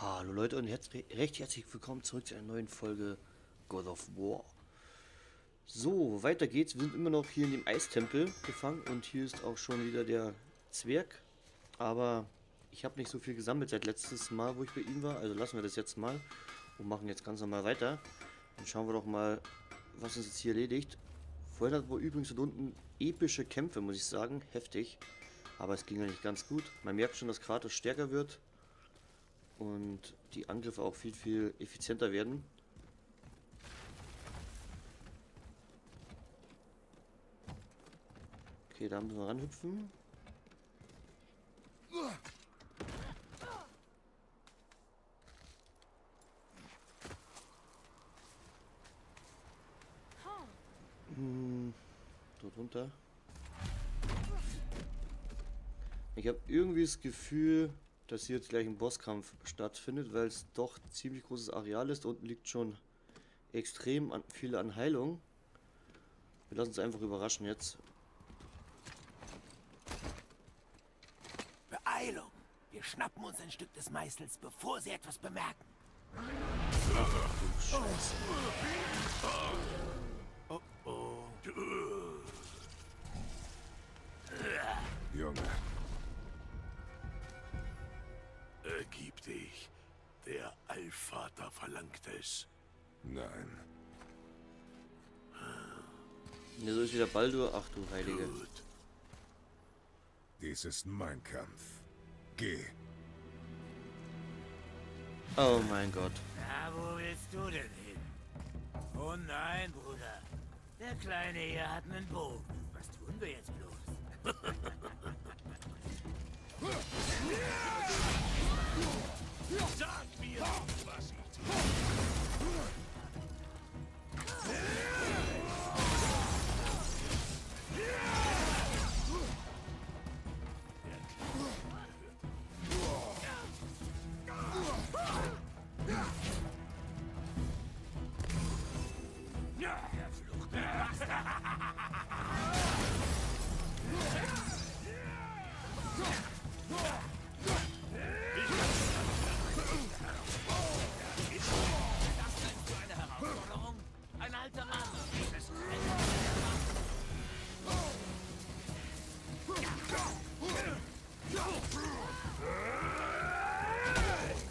Hallo Leute und herz recht herzlich willkommen zurück zu einer neuen Folge God of War. So, weiter geht's. Wir sind immer noch hier in dem Eistempel gefangen und hier ist auch schon wieder der Zwerg. Aber ich habe nicht so viel gesammelt seit letztes Mal, wo ich bei ihm war. Also lassen wir das jetzt mal und machen jetzt ganz normal weiter. Dann schauen wir doch mal, was uns jetzt hier erledigt. Vorhin hatten wir übrigens dort unten epische Kämpfe, muss ich sagen. Heftig. Aber es ging ja nicht ganz gut. Man merkt schon, dass Kratos stärker wird und die Angriffe auch viel, viel effizienter werden. Okay, da müssen wir ranhüpfen. Hm, dort runter. Ich habe irgendwie das Gefühl, dass hier jetzt gleich ein Bosskampf stattfindet, weil es doch ziemlich großes Areal ist. Unten liegt schon extrem an, viel an Heilung. Wir lassen uns einfach überraschen jetzt. Beeilung! Wir schnappen uns ein Stück des Meißels, bevor sie etwas bemerken. Scheiße. Oh oh. Junge, Allvater verlangt es. nein. Ne, so ist wieder Baldur. Ach du Heilige. Gut. Dies ist mein Kampf. Geh. Oh mein Gott. Na, wo willst du denn hin? Oh nein, Bruder. Der Kleine hier hat einen Bogen. Was tun wir jetzt bloß?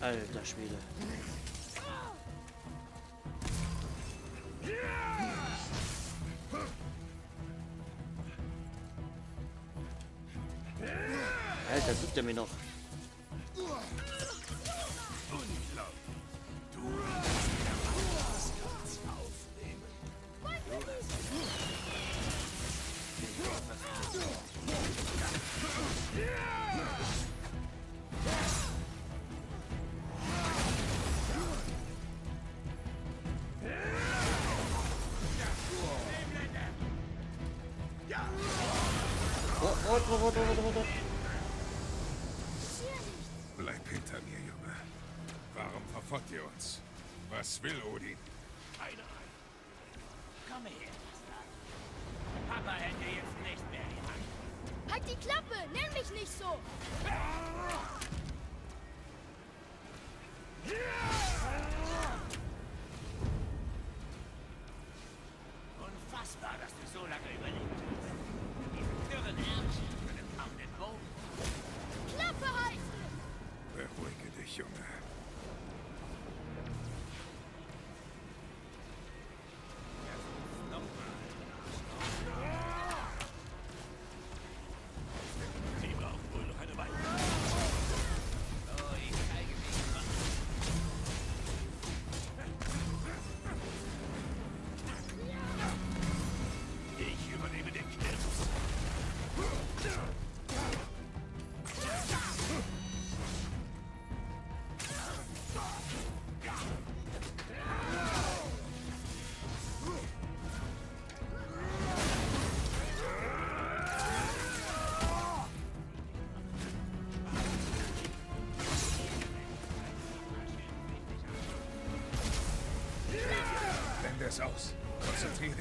Alter Schwede. Alter, drückt er mir noch. Oh, oh, oh, oh, oh, es aus. Konzentrier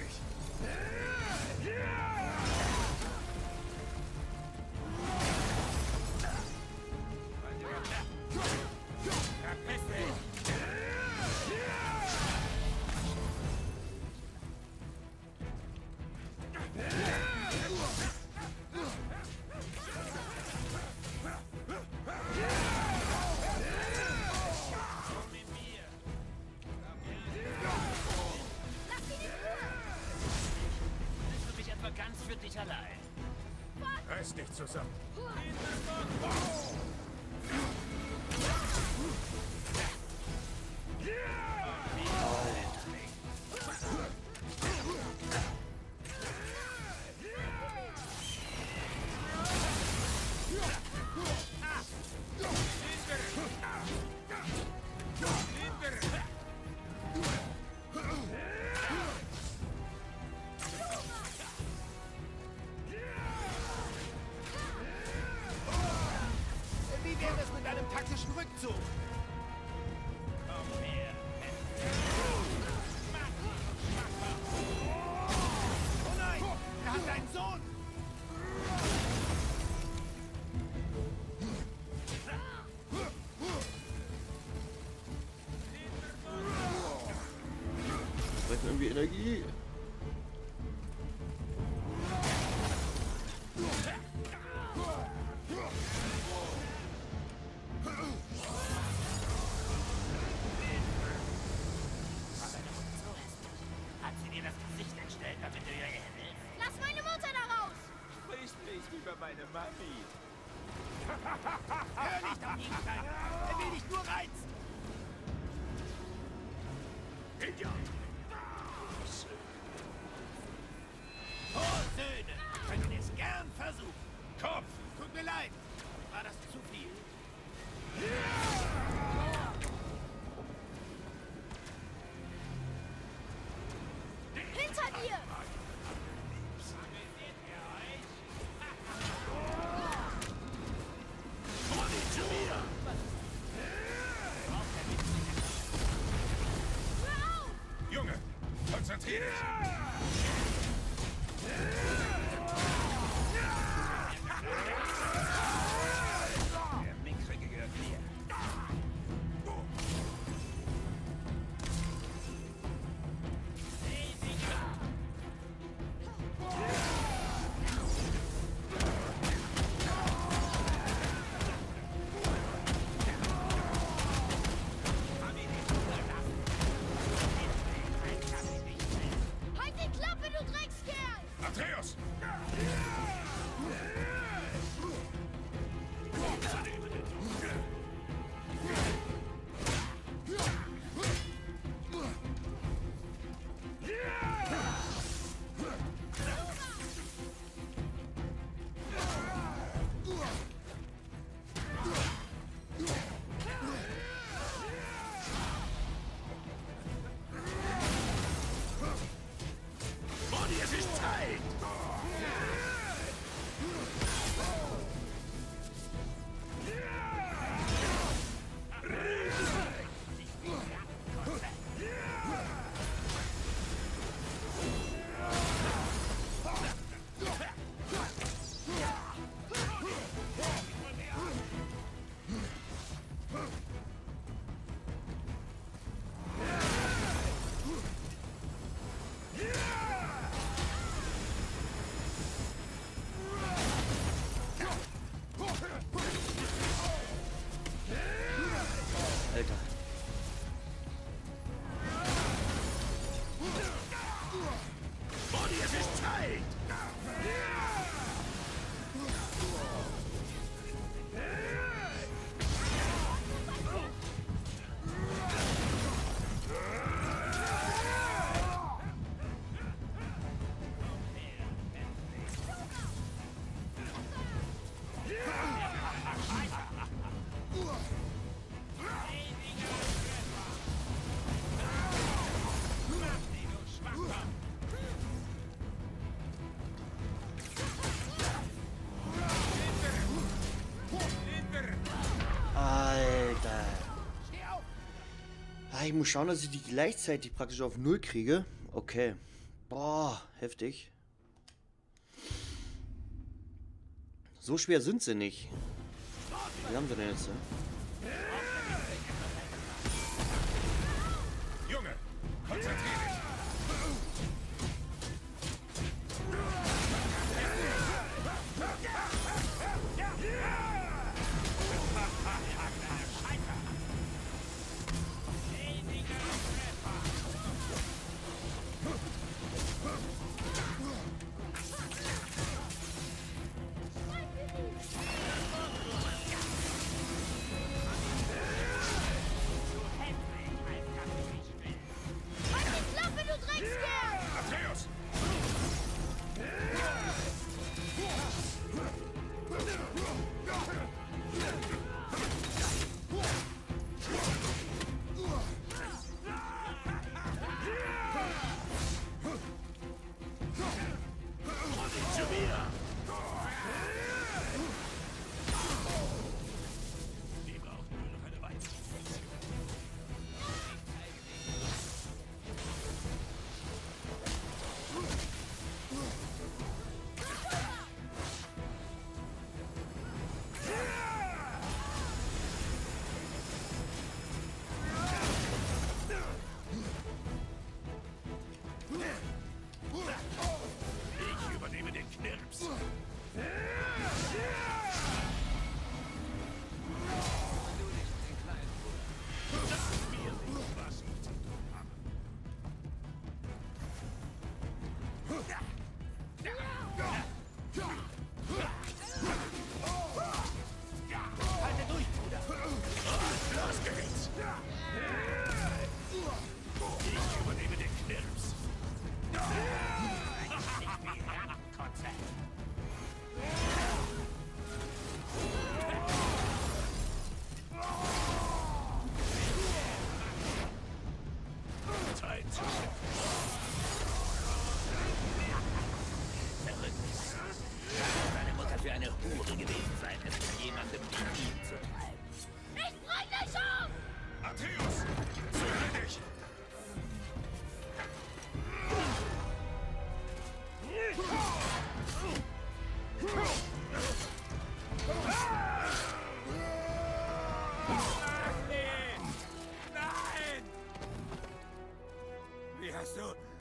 allein? Reiß dich zusammen. Irgendwie Energie. Mir leid! War das zu viel? Hinter auf! Junge, konzentrier dich. Atreus! muss schauen, dass ich die gleichzeitig praktisch auf Null kriege. Okay. Boah, heftig. So schwer sind sie nicht. Wie haben sie denn jetzt? Ne? Junge, konzentriere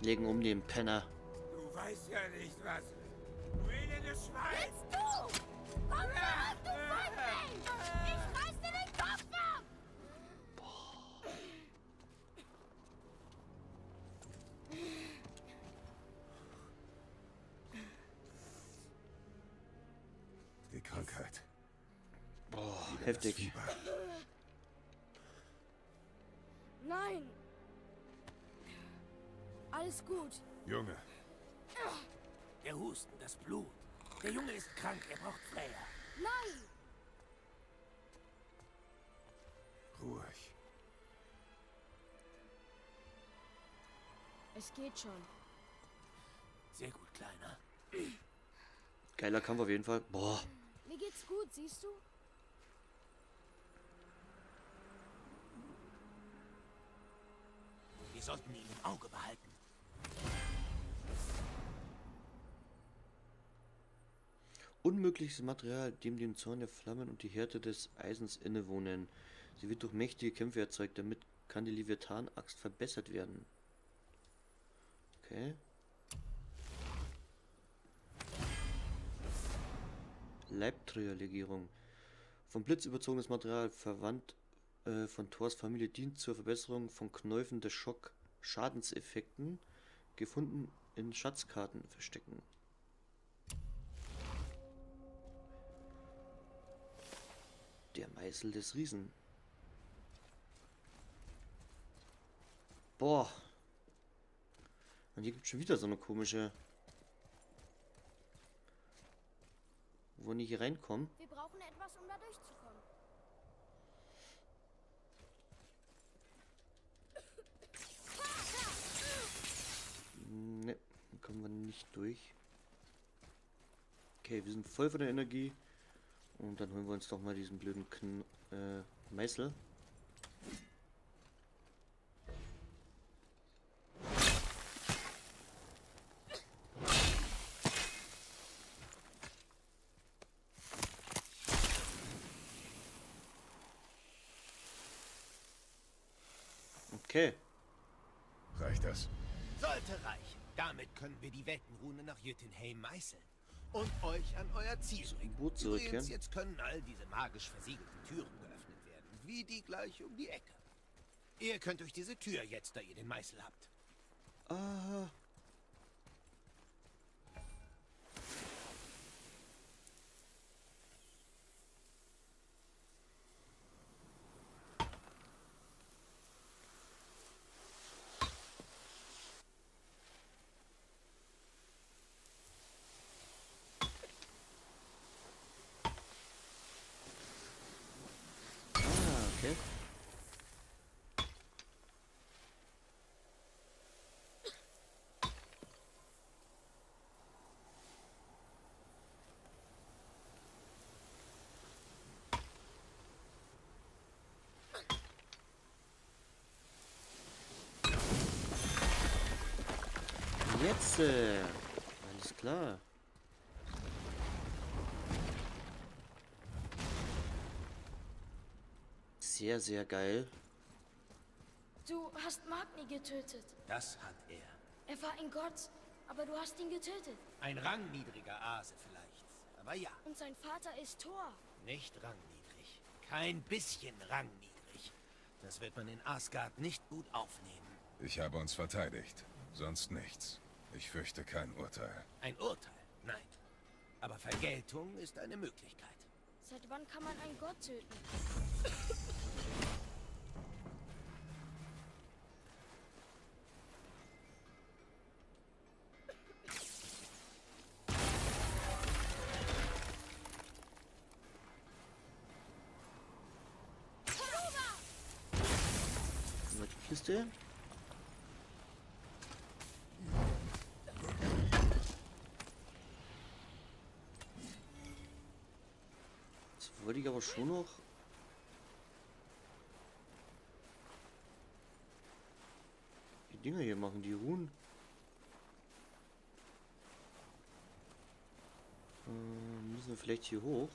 Legen um den Penner. Du weißt ja nicht was. Du elendes Schwein! Jetzt du! Komm zurück, du Feigling! Ich reiß dir den Kopf ab! Die Krankheit. Boah, Das heftig. Fieber. Gut. Junge, Der Husten, das Blut. Der Junge ist krank, er braucht Freya. Nein! ruhig. Es geht schon. Sehr gut, Kleiner. Geiler Kampf auf jeden Fall. Boah. Mir geht's gut, siehst du? Wir sollten ihn im Auge behalten. Unmögliches Material, dem dem Zorn der Flammen und die Härte des Eisens innewohnen. Sie wird durch mächtige Kämpfe erzeugt, damit kann die Leviathan-Axt verbessert werden. Okay. Leibträgerlegierung. Vom Blitz überzogenes Material, verwandt äh, von Thors Familie, dient zur Verbesserung von Knäufen des Schock-Schadenseffekten, gefunden in Schatzkarten verstecken. Der Meißel des Riesen. Boah. Und hier gibt es schon wieder so eine komische. Wo ich hier reinkommen. Wir brauchen etwas, um da durchzukommen. Ne, kommen wir nicht durch. Okay, wir sind voll von der Energie. Und dann holen wir uns doch mal diesen blöden Kn äh, Meißel. Okay. Reicht das? Sollte reichen. Damit können wir die Weltenrune nach Jötunheim meißeln. Und euch an euer Ziel bringen. Boot zurückkehren. Übrigens, jetzt können all diese magisch versiegelten Türen geöffnet werden. Wie die gleich um die Ecke. Ihr könnt durch diese Tür jetzt, da ihr den Meißel habt. Ah. Okay. Jetzt, äh, alles klar. Sehr, sehr geil. Du hast Magni getötet. Das hat er. Er war ein Gott, aber du hast ihn getötet. Ein rangniedriger Ase vielleicht. Aber ja, Und sein Vater ist Thor. nicht rangniedrig. Kein bisschen rangniedrig. Das wird man in Asgard nicht gut aufnehmen. Ich habe uns verteidigt. Sonst nichts. Ich fürchte kein Urteil. Ein Urteil? Nein. Aber Vergeltung ist eine Möglichkeit. Seit wann kann man einen Gott töten? Kiste. Jetzt wollte ich aber schon noch. Die Dinger hier machen, die Ruhen. Ähm, müssen wir vielleicht hier hoch?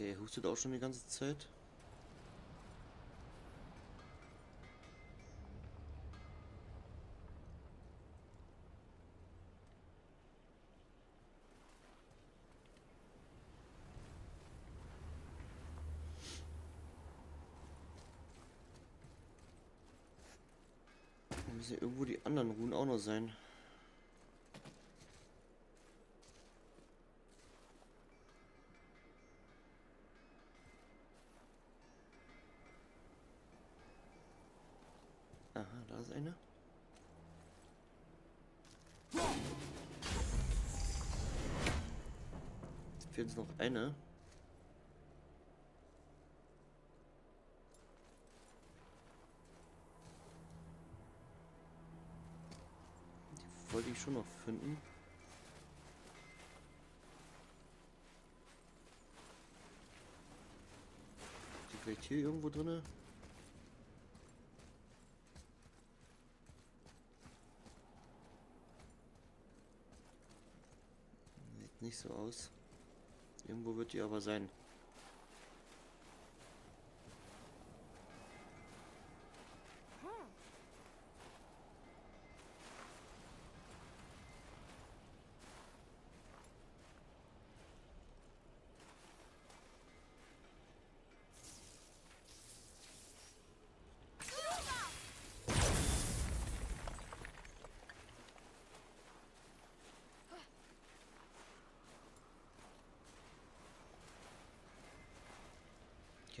Okay, hustet auch schon die ganze Zeit. Müssen ja irgendwo die anderen Ruhen auch noch sein. Uns noch eine. Die wollte ich schon noch finden. Ist die vielleicht hier irgendwo drinne? Nicht so aus. Irgendwo wird die aber sein.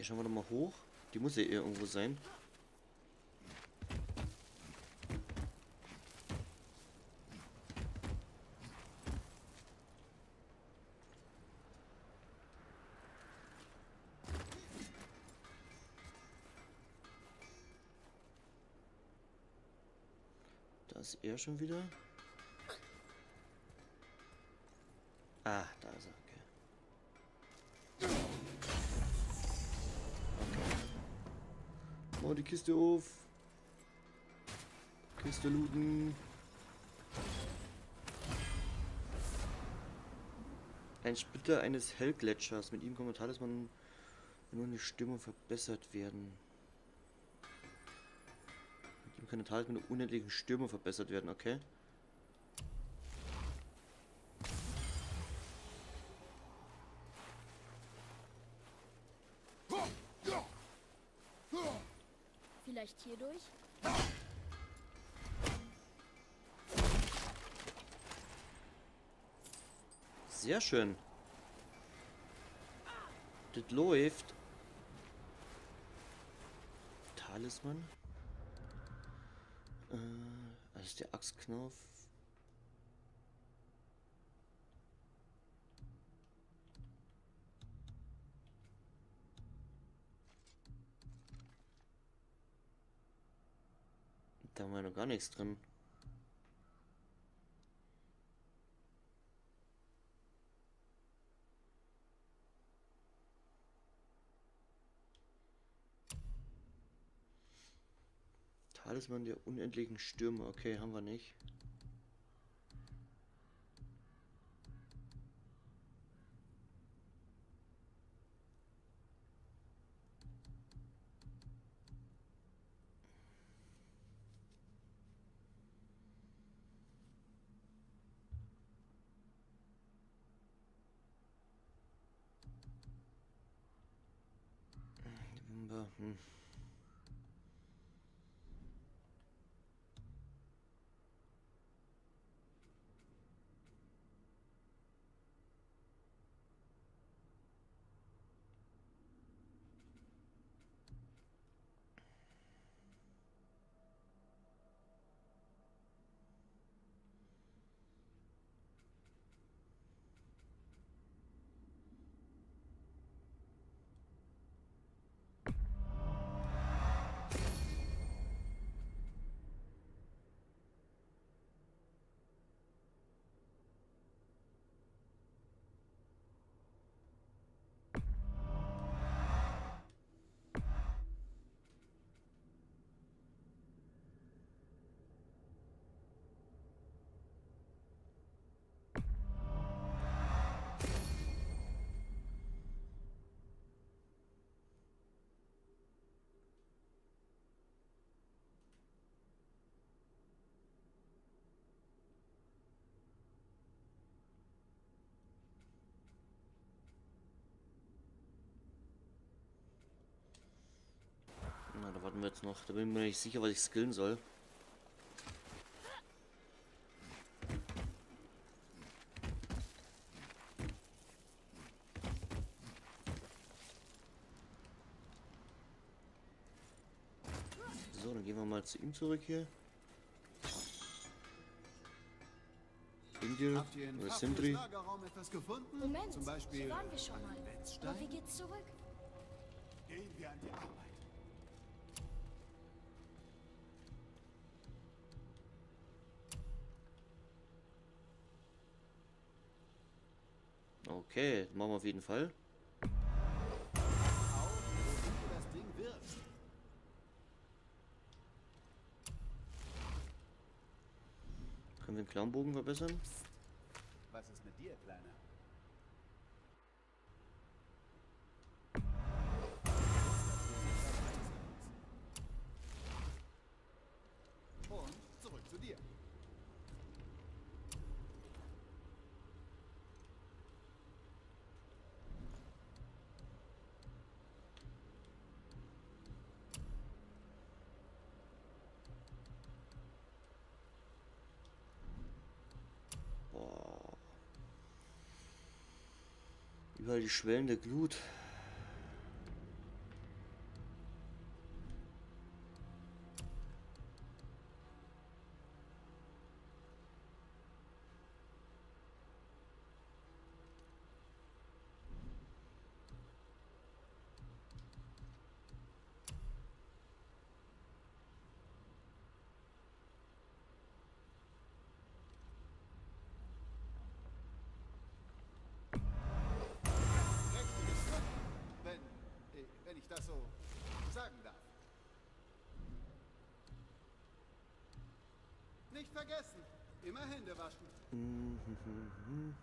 Hier schauen wir doch mal hoch. Die muss ja irgendwo sein. Da ist er schon wieder. Kiste auf. Kiste looten. Ein Splitter eines Hellgletschers. Mit ihm kann man Talisman nur eine Stimmung verbessert werden. Mit ihm kann ein Talisman unendlichen Stürme verbessert werden, okay? Vielleicht hierdurch? Sehr schön. Das läuft. Talisman. Äh, ist der Axtknopf. Da haben wir noch gar nichts drin. Talisman der unendlichen Stürme. Okay, haben wir nicht. Na, da warten wir jetzt noch. Da bin ich mir nicht sicher, was ich skillen soll. So, dann gehen wir mal zu ihm zurück hier. Indil oder Sindri. Lagerraum etwas gefunden? Moment, Zum Beispiel hier waren wir schon mal. Aber wie geht's zurück? Gehen wir an die Arbeit. Okay, machen wir auf jeden Fall. Das. Können wir den Clownbogen verbessern? Was ist mit dir, Kleiner? Und zurück zu dir. Boah. Überall die Schwellen der Glut. Prächtiges Stück, wenn, äh, wenn ich das so sagen darf. Nicht vergessen, immer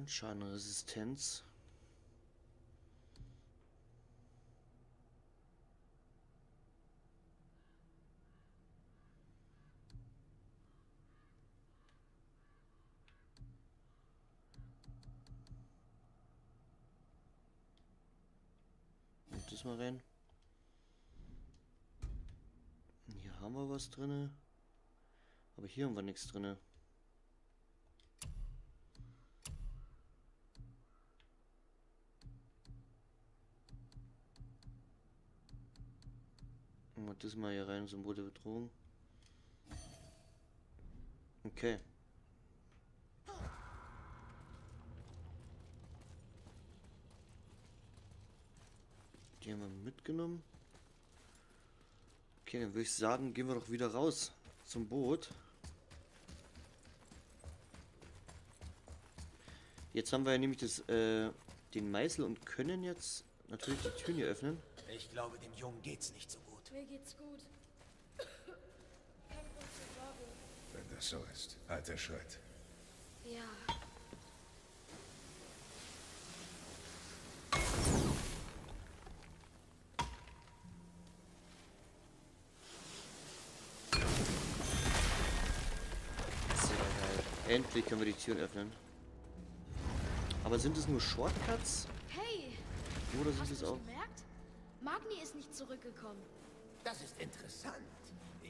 Brandschadenresistenz. Und das mal rein. Hier haben wir was drinne. Aber hier haben wir nichts drinne. Und das mal hier rein, Symbol der Bedrohung. Okay. Die haben wir mitgenommen. Okay, dann würde ich sagen, gehen wir doch wieder raus zum Boot. Jetzt haben wir ja nämlich das, äh, den Meißel und können jetzt natürlich die Türen hier öffnen. Ich glaube, dem Jungen geht's nicht so gut. Mir geht's gut. Kein Grund zur Sorge. Wenn das so ist. Alter Schritt. Ja. Sehr geil. Endlich können wir die Türen öffnen. Aber sind es nur Shortcuts? Hey, Oder sind hast es du auch... gemerkt? Magni ist nicht zurückgekommen. Das ist interessant.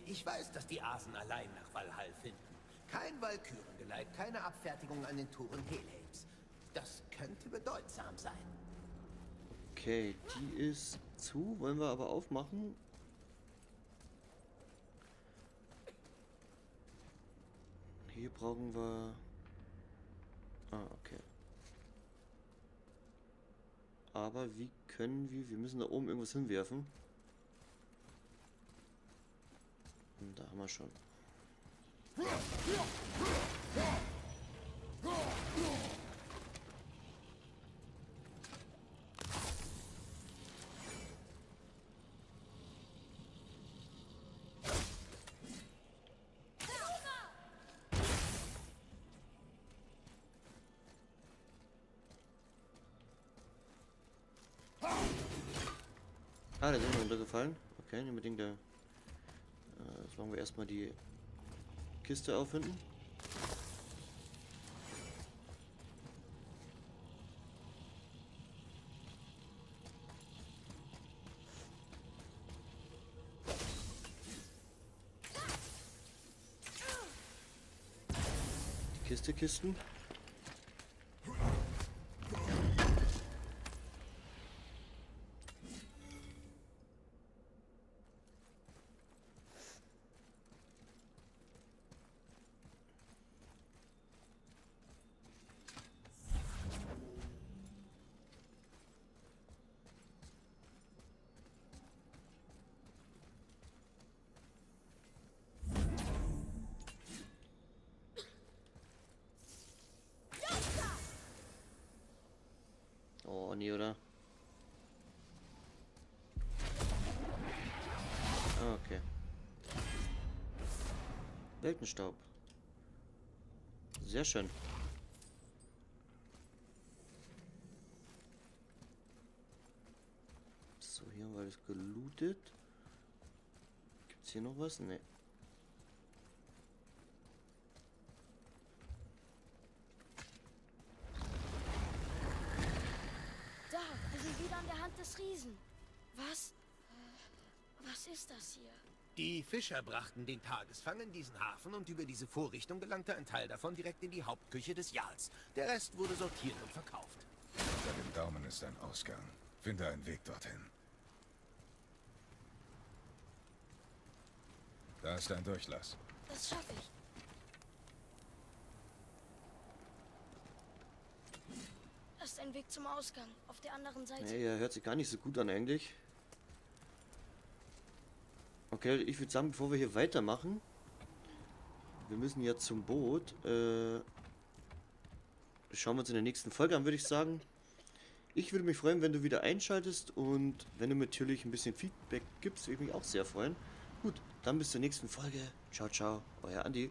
Ich weiß, dass die Asen allein nach Valhall finden. Kein Walkürengeleit, keine Abfertigung an den Touren Helhems. Das könnte bedeutsam sein. Okay, die ist zu. Wollen wir aber aufmachen? Hier brauchen wir... Ah, okay. Aber wie können wir... Wir müssen da oben irgendwas hinwerfen. Und da haben wir schon. Ah, der ist runtergefallen. Okay, unbedingt der Machen wir erstmal die Kiste auffinden. Die Kiste Kisten. Nee, oder? Ah, Okay. Weltenstaub. Sehr schön. So, hier haben wir alles gelootet. Gibt's hier noch was? Ne. Ist das hier? Die Fischer brachten den Tagesfang in diesen Hafen und über diese Vorrichtung gelangte ein Teil davon direkt in die Hauptküche des Jarls. Der Rest wurde sortiert und verkauft. Unter dem Daumen ist ein Ausgang. Finde einen Weg dorthin. Da ist ein Durchlass. Das schaffe ich. Das ist ein Weg zum Ausgang. Auf der anderen Seite. Nee, er hört sich gar nicht so gut an eigentlich. Okay, ich würde sagen, bevor wir hier weitermachen, wir müssen ja zum Boot. Äh, schauen wir uns in der nächsten Folge an, würde ich sagen. Ich würde mich freuen, wenn du wieder einschaltest und wenn du mir natürlich ein bisschen Feedback gibst, würde ich mich auch sehr freuen. Gut, dann bis zur nächsten Folge. Ciao, ciao, euer Andi.